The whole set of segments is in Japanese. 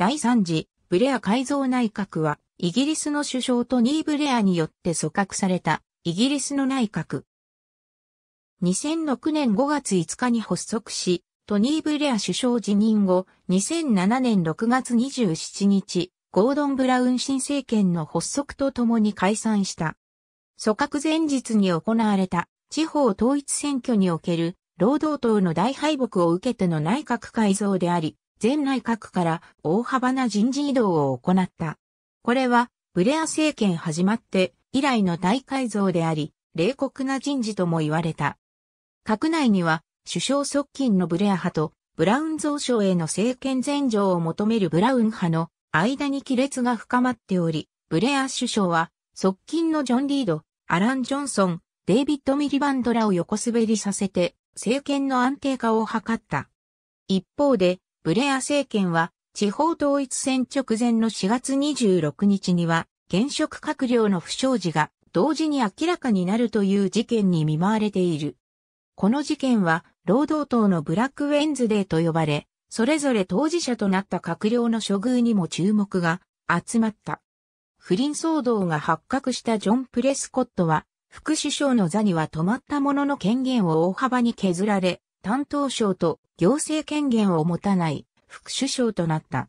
第3次ブレア改造内閣はイギリスの首相トニー・ブレアによって組閣されたイギリスの内閣。2006年5月5日に発足し、トニー・ブレア首相辞任後、2007年6月27日、ゴードン・ブラウン新政権の発足とともに解散した。組閣前日に行われた地方統一選挙における労働党の大敗北を受けての内閣改造であり、全内閣から大幅な人事異動を行った。これは、ブレア政権始まって以来の大改造であり、冷酷な人事とも言われた。閣内には、首相側近のブレア派と、ブラウン増省への政権前場を求めるブラウン派の間に亀裂が深まっており、ブレア首相は、側近のジョン・リード、アラン・ジョンソン、デイビッド・ミリバンドらを横滑りさせて、政権の安定化を図った。一方で、ブレア政権は地方統一選直前の4月26日には現職閣僚の不祥事が同時に明らかになるという事件に見舞われている。この事件は労働党のブラックウェンズデーと呼ばれ、それぞれ当事者となった閣僚の処遇にも注目が集まった。不倫騒動が発覚したジョン・プレスコットは、副首相の座には止まったものの権限を大幅に削られ、担当省と行政権限を持たない副首相となった。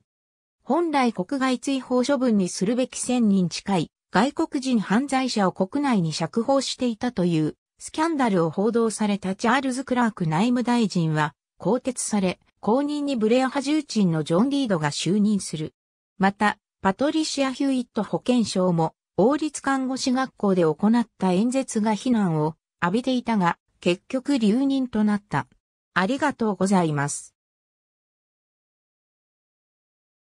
本来国外追放処分にするべき1000人近い外国人犯罪者を国内に釈放していたというスキャンダルを報道されたチャールズ・クラーク内務大臣は更迭され、後任にブレア派重鎮のジョン・リードが就任する。また、パトリシア・ヒューイット保健省も王立看護師学校で行った演説が非難を浴びていたが、結局留任となった。ありがとうございます。